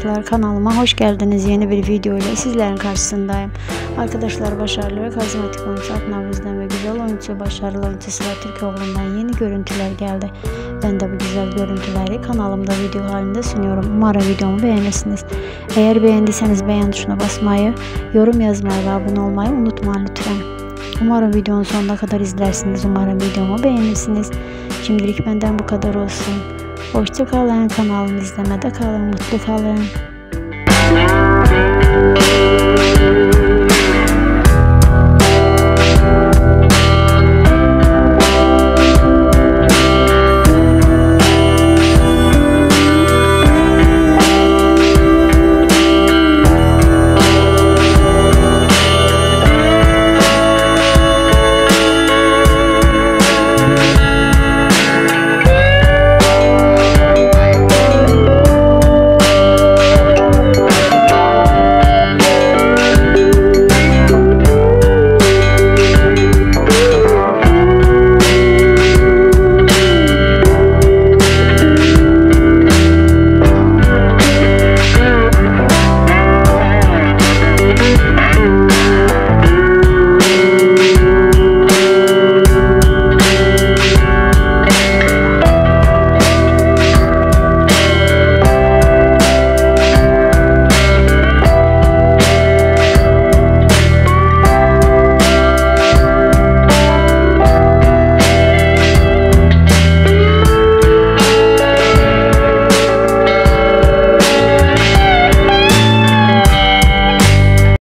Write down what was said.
arkadaşlar kanalıma hoş geldiniz. Yeni bir video ile sizlerin karşısındayım. Arkadaşlar başarılı ve karizmatik oyuncu Akın Avuz'dan ve güzel oyuncu başarılı oyuncu Sıla Türkoğlu'ndan yeni görüntüler geldi. Ben de bu güzel görüntüleri kanalımda video halinde sunuyorum. Umarım videomu beğenirsiniz. Eğer beğendiyseniz beğen tuşuna basmayı, yorum yazmayı ve abone olmayı unutmayın lütfen. Umarım videonun sonuna kadar izlersiniz. Umarım videomu beğenirsiniz. Şimdilik benden bu kadar olsun. Hoşça kalın. Kanalımı izlemede kalın. Mutlu kalın.